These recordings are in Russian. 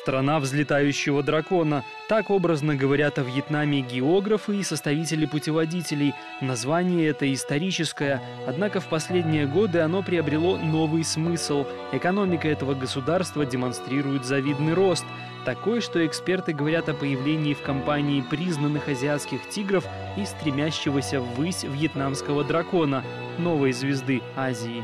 Страна взлетающего дракона. Так образно говорят о Вьетнаме географы и составители путеводителей. Название это историческое, однако в последние годы оно приобрело новый смысл. Экономика этого государства демонстрирует завидный рост. Такой, что эксперты говорят о появлении в компании признанных азиатских тигров и стремящегося ввысь вьетнамского дракона, новой звезды Азии.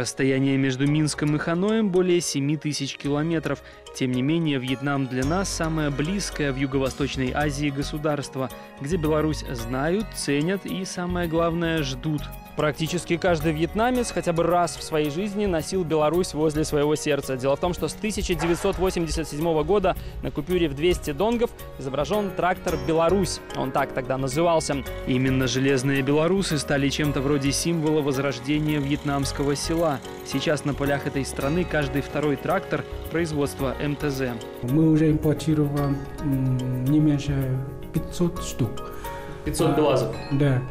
Расстояние между Минском и Ханоем более 7 тысяч километров. Тем не менее, Вьетнам для нас самое близкое в Юго-Восточной Азии государство, где Беларусь знают, ценят и, самое главное, ждут. Практически каждый вьетнамец хотя бы раз в своей жизни носил Беларусь возле своего сердца. Дело в том, что с 1987 года на купюре в 200 донгов изображен трактор «Беларусь». Он так тогда назывался. Именно железные белорусы стали чем-то вроде символа возрождения вьетнамского села. Сейчас на полях этой страны каждый второй трактор – производства МТЗ. Мы уже импортируем не меньше 500 штук. 500 белазов. Да.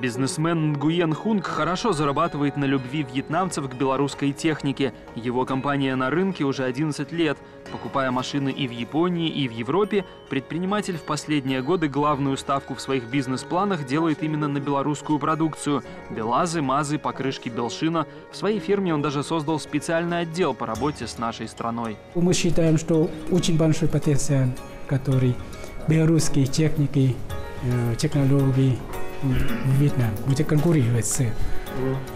Бизнесмен Нгуен Хунг хорошо зарабатывает на любви вьетнамцев к белорусской технике. Его компания на рынке уже 11 лет. Покупая машины и в Японии, и в Европе, предприниматель в последние годы главную ставку в своих бизнес-планах делает именно на белорусскую продукцию. Белазы, мазы, покрышки Белшина. В своей фирме он даже создал специальный отдел по работе с нашей страной. Мы считаем, что очень большой потенциал, который белорусские техники технологий в Вьетнам будет конкурировать с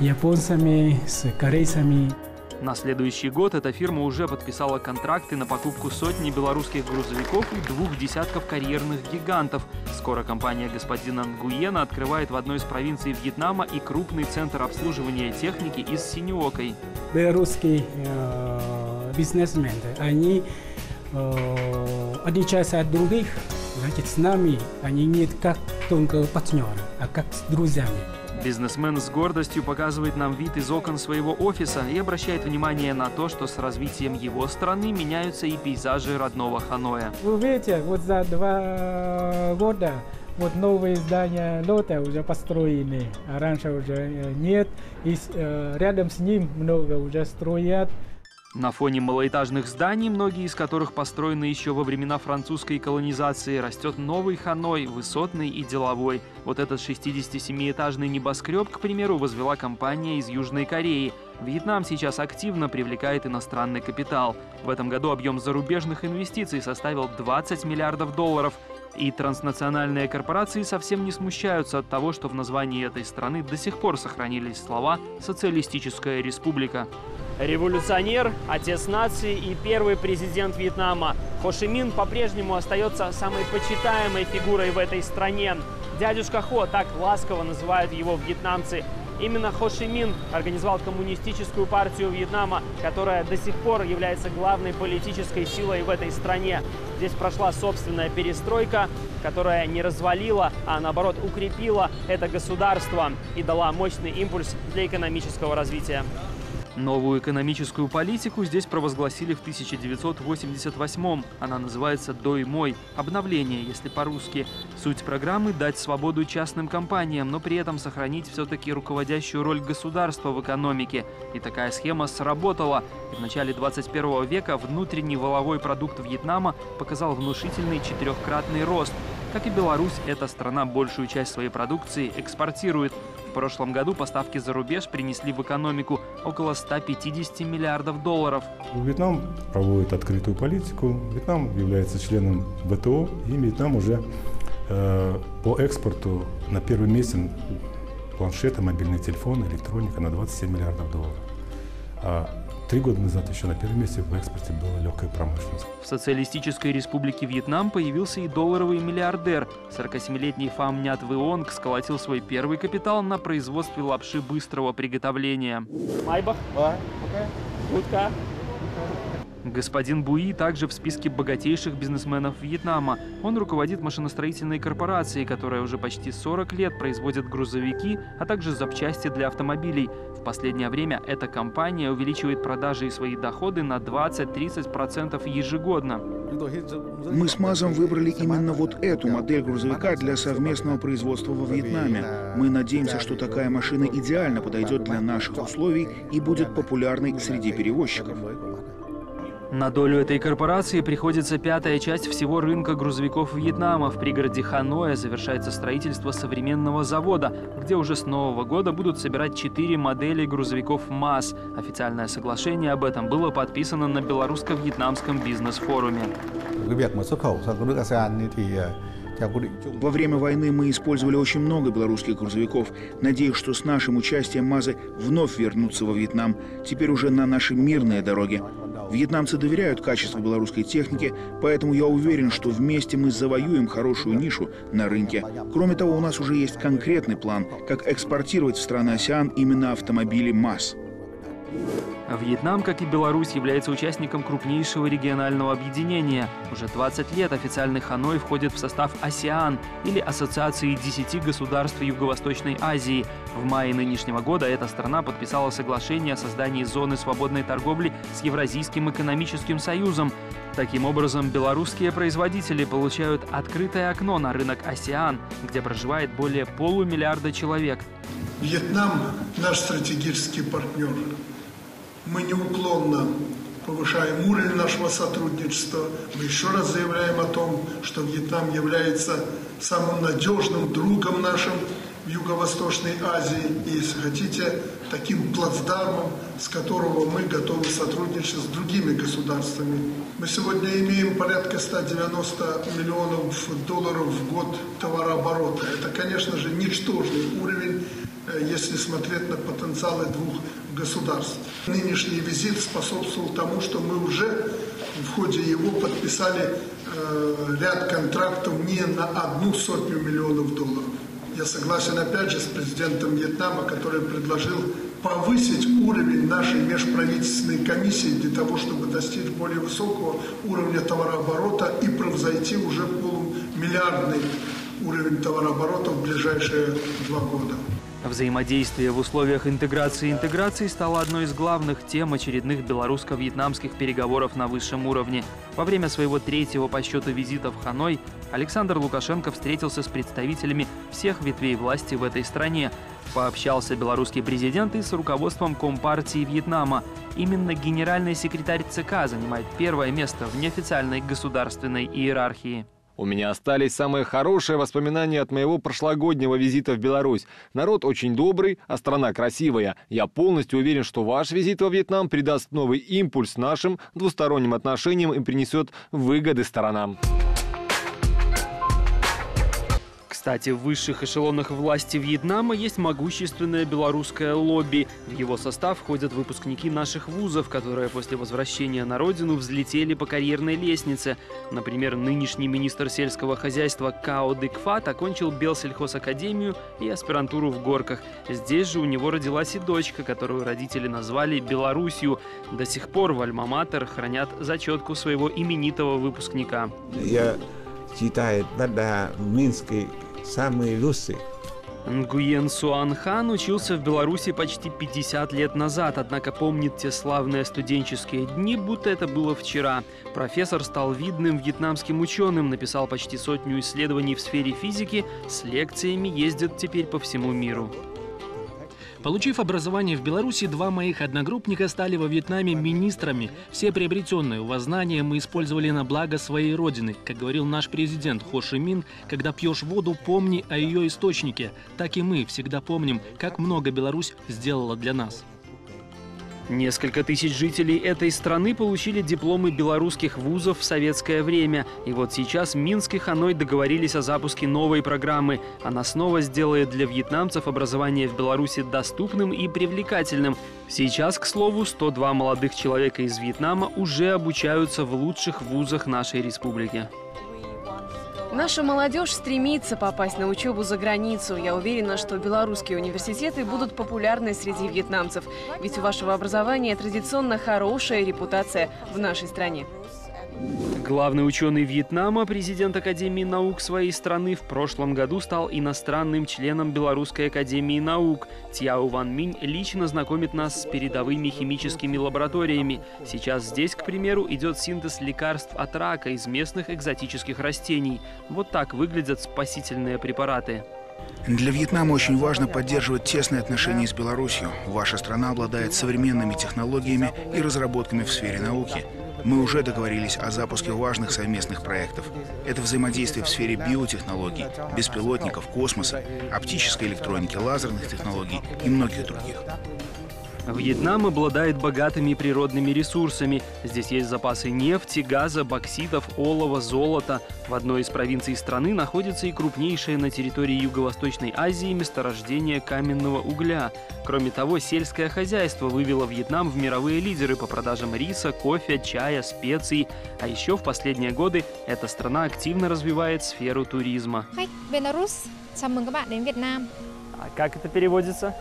японцами, с корейцами. На следующий год эта фирма уже подписала контракты на покупку сотни белорусских грузовиков и двух десятков карьерных гигантов. Скоро компания господина Нгуена открывает в одной из провинций Вьетнама и крупный центр обслуживания техники из Синьокой. Белорусские э, бизнесмены, они э, отличаются от других Значит, с нами они не как только партнеры, а как с друзьями. Бизнесмен с гордостью показывает нам вид из окон своего офиса и обращает внимание на то, что с развитием его страны меняются и пейзажи родного Ханоя. Вы видите, вот за два года вот новые здания Лота уже построены, а раньше уже э, нет. И э, рядом с ним много уже строят. На фоне малоэтажных зданий, многие из которых построены еще во времена французской колонизации, растет новый Ханой, высотный и деловой. Вот этот 67-этажный небоскреб, к примеру, возвела компания из Южной Кореи. Вьетнам сейчас активно привлекает иностранный капитал. В этом году объем зарубежных инвестиций составил 20 миллиардов долларов. И транснациональные корпорации совсем не смущаются от того, что в названии этой страны до сих пор сохранились слова «социалистическая республика». Революционер, отец нации и первый президент Вьетнама Хо Ши Мин по-прежнему остается самой почитаемой фигурой в этой стране. Дядюшка Хо, так ласково называют его вьетнамцы. Именно Хо Ши Мин организовал коммунистическую партию Вьетнама, которая до сих пор является главной политической силой в этой стране. Здесь прошла собственная перестройка, которая не развалила, а наоборот укрепила это государство и дала мощный импульс для экономического развития. Новую экономическую политику здесь провозгласили в 1988-м. Она называется «Дой мой» – обновление, если по-русски. Суть программы – дать свободу частным компаниям, но при этом сохранить все-таки руководящую роль государства в экономике. И такая схема сработала. И в начале 21 века внутренний воловой продукт Вьетнама показал внушительный четырехкратный рост. Как и Беларусь, эта страна большую часть своей продукции экспортирует – прошлом году поставки за рубеж принесли в экономику около 150 миллиардов долларов. Вьетнам проводит открытую политику. Вьетнам является членом ВТО, и Вьетнам уже э, по экспорту на первом месте планшеты, мобильные телефоны, электроника на 27 миллиардов долларов. Три года назад еще на первом месте в экспорте была легкая промышленность. В социалистической республике Вьетнам появился и долларовый миллиардер. 47-летний Фам Нят Вионг сколотил свой первый капитал на производстве лапши быстрого приготовления. Майбах? Утка? Господин Буи также в списке богатейших бизнесменов Вьетнама. Он руководит машиностроительной корпорацией, которая уже почти 40 лет производит грузовики, а также запчасти для автомобилей. В последнее время эта компания увеличивает продажи и свои доходы на 20-30% ежегодно. Мы с МАЗом выбрали именно вот эту модель грузовика для совместного производства во Вьетнаме. Мы надеемся, что такая машина идеально подойдет для наших условий и будет популярной среди перевозчиков. На долю этой корпорации приходится пятая часть всего рынка грузовиков Вьетнама. В пригороде Ханоя завершается строительство современного завода, где уже с нового года будут собирать четыре модели грузовиков МАЗ. Официальное соглашение об этом было подписано на белорусско-вьетнамском бизнес-форуме. Во время войны мы использовали очень много белорусских грузовиков. Надеюсь, что с нашим участием МАЗы вновь вернутся во Вьетнам, теперь уже на наши мирные дороги. Вьетнамцы доверяют качеству белорусской техники, поэтому я уверен, что вместе мы завоюем хорошую нишу на рынке. Кроме того, у нас уже есть конкретный план, как экспортировать в страны АСЕАН именно автомобили МАЗ. Вьетнам, как и Беларусь, является участником крупнейшего регионального объединения. Уже 20 лет официальный Ханой входит в состав АСЕАН или Ассоциации 10 государств Юго-Восточной Азии. В мае нынешнего года эта страна подписала соглашение о создании зоны свободной торговли с Евразийским экономическим союзом. Таким образом, белорусские производители получают открытое окно на рынок АСЕАН, где проживает более полумиллиарда человек. Вьетнам – наш стратегический партнер мы неуклонно повышаем уровень нашего сотрудничества. Мы еще раз заявляем о том, что Вьетнам является самым надежным другом нашим в Юго-Восточной Азии и, если хотите, таким плацдармом, с которого мы готовы сотрудничать с другими государствами. Мы сегодня имеем порядка 190 миллионов долларов в год товарооборота. Это, конечно же, ничтожный уровень Э, если смотреть на потенциалы двух государств. Нынешний визит способствовал тому, что мы уже в ходе его подписали э, ряд контрактов не на одну сотню миллионов долларов. Я согласен опять же с президентом Вьетнама, который предложил повысить уровень нашей межправительственной комиссии для того, чтобы достичь более высокого уровня товарооборота и превзойти уже полумиллиардный уровень товарооборота в ближайшие два года. Взаимодействие в условиях интеграции интеграции стало одной из главных тем очередных белорусско-вьетнамских переговоров на высшем уровне. Во время своего третьего по счету визита в Ханой Александр Лукашенко встретился с представителями всех ветвей власти в этой стране. Пообщался белорусский президент и с руководством Компартии Вьетнама. Именно генеральный секретарь ЦК занимает первое место в неофициальной государственной иерархии. У меня остались самые хорошие воспоминания от моего прошлогоднего визита в Беларусь. Народ очень добрый, а страна красивая. Я полностью уверен, что ваш визит во Вьетнам придаст новый импульс нашим двусторонним отношениям и принесет выгоды сторонам. Кстати, в высших эшелонах власти Вьетнама есть могущественное белорусское лобби. В его состав входят выпускники наших вузов, которые после возвращения на родину взлетели по карьерной лестнице. Например, нынешний министр сельского хозяйства Као Дыкфат окончил Белсельхозакадемию и аспирантуру в Горках. Здесь же у него родилась и дочка, которую родители назвали Белоруссию. До сих пор в Альма-Матер хранят зачетку своего именитого выпускника. Я читаю тогда Минский самые люсы. Нгуен Суанхан учился в Беларуси почти 50 лет назад, однако помнит те славные студенческие дни, будто это было вчера. Профессор стал видным вьетнамским ученым, написал почти сотню исследований в сфере физики, с лекциями ездит теперь по всему миру. Получив образование в Беларуси, два моих одногруппника стали во Вьетнаме министрами. Все приобретенные у вас знания мы использовали на благо своей родины. Как говорил наш президент Хо Ши Мин, когда пьешь воду, помни о ее источнике. Так и мы всегда помним, как много Беларусь сделала для нас. Несколько тысяч жителей этой страны получили дипломы белорусских вузов в советское время. И вот сейчас Минск и Ханой договорились о запуске новой программы. Она снова сделает для вьетнамцев образование в Беларуси доступным и привлекательным. Сейчас, к слову, 102 молодых человека из Вьетнама уже обучаются в лучших вузах нашей республики. Наша молодежь стремится попасть на учебу за границу. Я уверена, что белорусские университеты будут популярны среди вьетнамцев. Ведь у вашего образования традиционно хорошая репутация в нашей стране. Главный ученый Вьетнама, президент Академии наук своей страны, в прошлом году стал иностранным членом Белорусской Академии наук. Тяо Ван Минь лично знакомит нас с передовыми химическими лабораториями. Сейчас здесь, к примеру, идет синтез лекарств от рака из местных экзотических растений. Вот так выглядят спасительные препараты. Для Вьетнама очень важно поддерживать тесные отношения с Беларусью. Ваша страна обладает современными технологиями и разработками в сфере науки. Мы уже договорились о запуске важных совместных проектов. Это взаимодействие в сфере биотехнологий, беспилотников, космоса, оптической электроники, лазерных технологий и многих других. Вьетнам обладает богатыми природными ресурсами. Здесь есть запасы нефти, газа, бокситов, олова, золота. В одной из провинций страны находится и крупнейшее на территории Юго-Восточной Азии месторождение каменного угля. Кроме того, сельское хозяйство вывело Вьетнам в мировые лидеры по продажам риса, кофе, чая, специй. А еще в последние годы эта страна активно развивает сферу туризма. А как это переводится?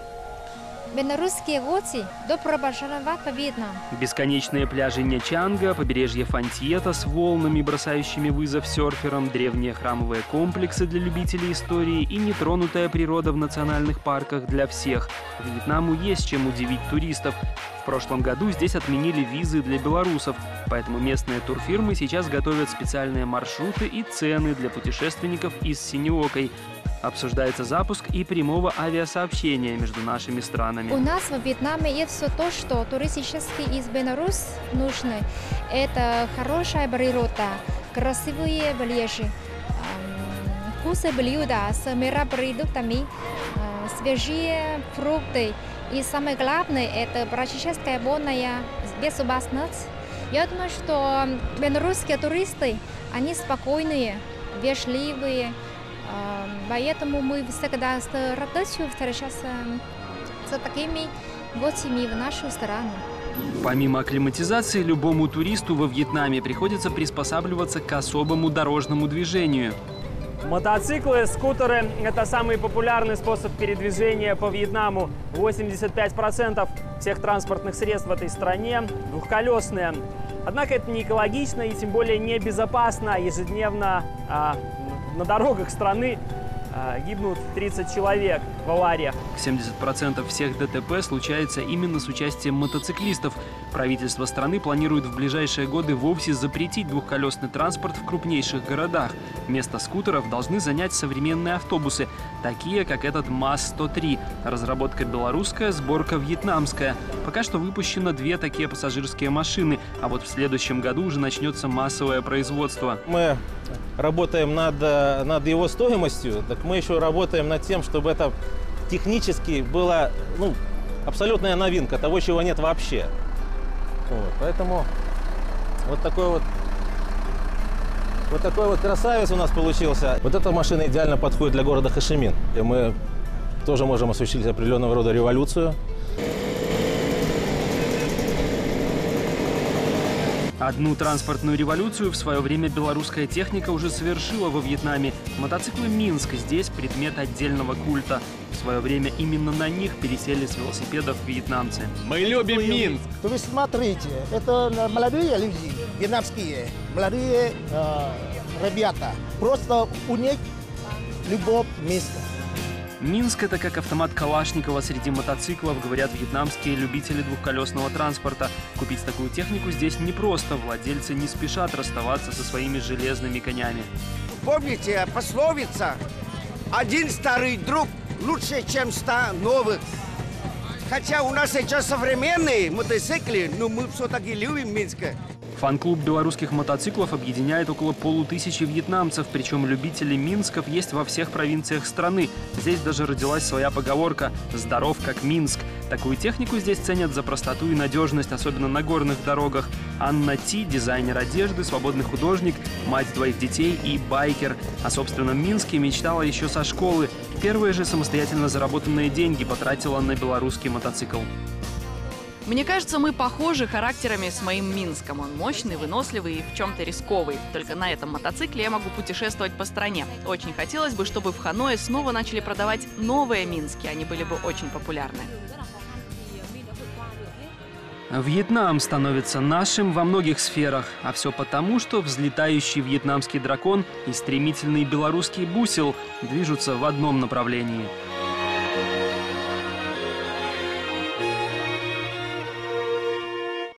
Белорусские гости добро пожаловать в Вьетнам. Бесконечные пляжи Нячанга, побережье Фантьета с волнами, бросающими вызов серферам, древние храмовые комплексы для любителей истории и нетронутая природа в национальных парках для всех. Вьетнаму есть чем удивить туристов. В прошлом году здесь отменили визы для белорусов, поэтому местные турфирмы сейчас готовят специальные маршруты и цены для путешественников из Синеокой. Обсуждается запуск и прямого авиасообщения между нашими странами. У нас в Вьетнаме есть все то, что туристически из Беларуси нужно. Это хорошая природа, красивые пляжи, вкусные блюда с морепродуктами, свежие фрукты. И самое главное, это практически полная безопасность. Я думаю, что белорусские туристы, они спокойные, вежливые, Поэтому мы всегда с радостью встречаемся с такими гостями в нашу страну. Помимо акклиматизации, любому туристу во Вьетнаме приходится приспосабливаться к особому дорожному движению. Мотоциклы, скутеры – это самый популярный способ передвижения по Вьетнаму. 85% всех транспортных средств в этой стране двухколесные. Однако это не экологично и тем более не безопасно. Ежедневно а, на дорогах страны а, гибнут 30 человек в авариях. 70% всех ДТП случается именно с участием мотоциклистов. Правительство страны планирует в ближайшие годы вовсе запретить двухколесный транспорт в крупнейших городах. Место скутеров должны занять современные автобусы, такие как этот МАЗ-103. Разработка белорусская, сборка вьетнамская. Пока что выпущено две такие пассажирские машины, а вот в следующем году уже начнется массовое производство. Мы работаем над, над его стоимостью, так мы еще работаем над тем, чтобы это технически была ну, абсолютная новинка, того, чего нет вообще. Вот, поэтому вот такой вот вот такой вот красавец у нас получился. Вот эта машина идеально подходит для города Хашимин. И мы тоже можем осуществить определенного рода революцию. Одну транспортную революцию в свое время белорусская техника уже совершила во Вьетнаме. Мотоциклы «Минск» здесь предмет отдельного культа. В свое время именно на них пересели с велосипедов вьетнамцы. Мы любим Минск! То вы смотрите, это молодые люди, вьетнамские, молодые э, ребята. Просто у них любовь место. Минск – это как автомат Калашникова среди мотоциклов, говорят вьетнамские любители двухколесного транспорта. Купить такую технику здесь непросто, владельцы не спешат расставаться со своими железными конями. Помните пословица «Один старый друг лучше, чем ста новых». Хотя у нас сейчас современные мотоциклы, но мы все-таки любим Минск. Фан-клуб белорусских мотоциклов объединяет около полутысячи вьетнамцев, причем любителей Минсков есть во всех провинциях страны. Здесь даже родилась своя поговорка «Здоров, как Минск». Такую технику здесь ценят за простоту и надежность, особенно на горных дорогах. Анна Ти – дизайнер одежды, свободный художник, мать двоих детей и байкер. О собственном Минске мечтала еще со школы. Первые же самостоятельно заработанные деньги потратила на белорусский мотоцикл. Мне кажется, мы похожи характерами с моим Минском. Он мощный, выносливый и в чем-то рисковый. Только на этом мотоцикле я могу путешествовать по стране. Очень хотелось бы, чтобы в Ханое снова начали продавать новые Мински. Они были бы очень популярны. Вьетнам становится нашим во многих сферах, а все потому, что взлетающий вьетнамский дракон и стремительный белорусский бусел движутся в одном направлении –